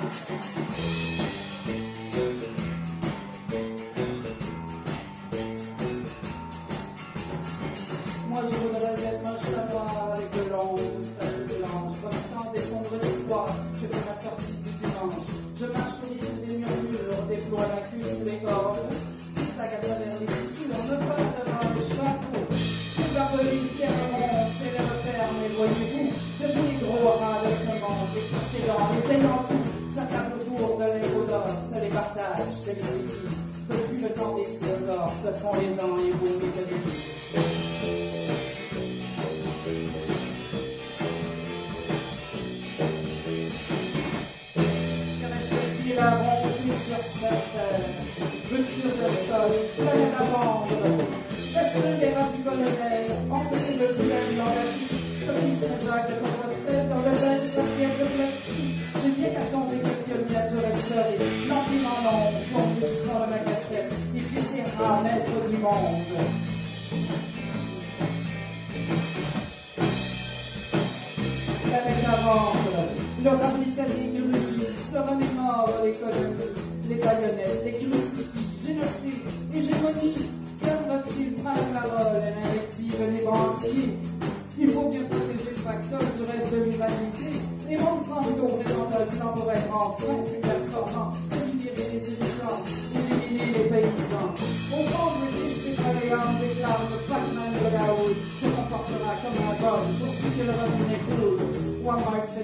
Moi je voudrais être ma chaleur avec de l'ombre, espèce de l'ange, profitant des sombres du soir, je fais ma sortie du dimanche. Je marche au milieu des murmures, déploie la cuisse sous les cordes. c'est les églises. Se des trésors, se font les dents, les bourrées de l'église. culture de sol, planète à. Est-ce les rats du colonel ont le plus dans la vie, comme Saint-Jacques de maître du monde. Avec novembre, le roi britannique de se remémore les colonies, les baïonnettes, les crucifix, génocides, hégémonie. Quand prend la parole, elle invective les banquiers? Il faut bien protéger le facteur du reste de l'humanité. Et Monsanto présente un plan pour être enfin plus performant, se libérer des irritants.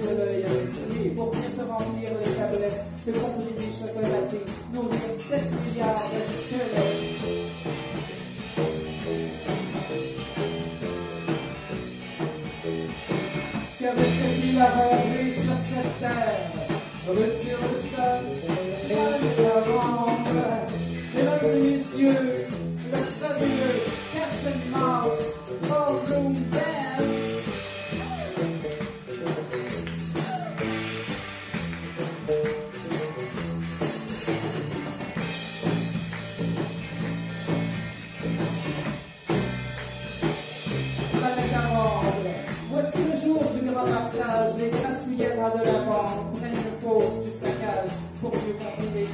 de l'œil à l'essayer pour bien se remplir les tablettes de comprimés chocolatés, nourrir 7 milliards de squelettes. Que risque-t-il à ranger sur cette terre. Rupture de stade, pas de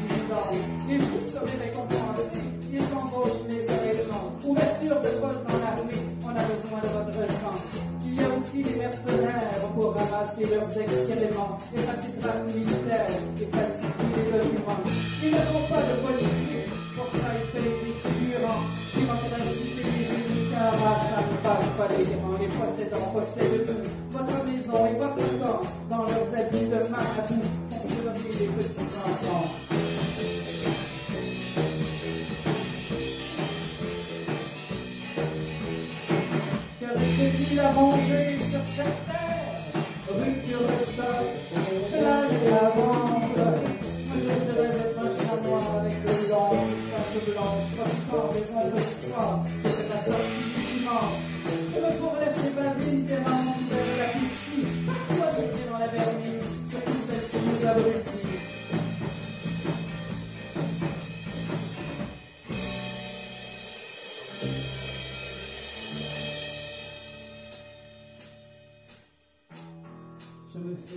dividendes. Les prix seraient récompensés. Ils embauchent les agents. Ouverture de poste dans l'armée. On a besoin de votre sang. Il y a aussi les mercenaires pour ramasser leurs excréments, effacer traces militaires et falsifier les documents. Ils ne font pas de politique. Pour ça, ils payent des figurants. Démocratie des génies, car ça ne passe pas les grands. Les possédants possèdent eux. Votre maison et votre qu'est-il à manger sur cette terre? Rupture de stock, plein d'amande. Moi je voudrais être un chat noir avec de longues moustaches blanches, profitant des ombres du soir. Je fais la sortie du dimanche.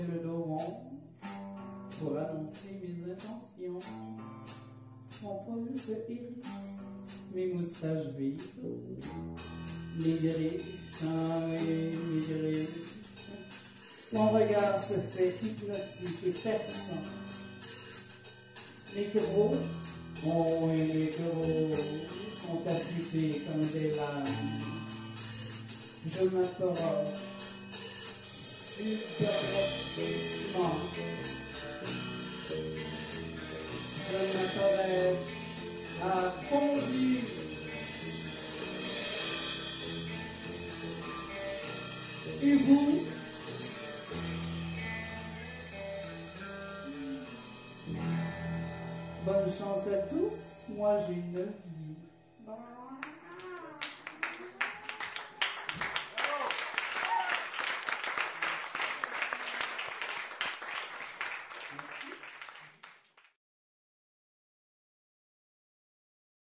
le dos rond pour annoncer mes intentions. Mon poil se hérisse, mes moustaches vivent, mes griffes, mes griffes. Mon regard se fait hypnotique et perçant. Mes gros, oh et mes gros, sont affûtés comme des lames. Je m'approche divertissement. Je m'attendais à conduire. Et vous Bonne chance à tous. Moi, j'ai une vie. Bye.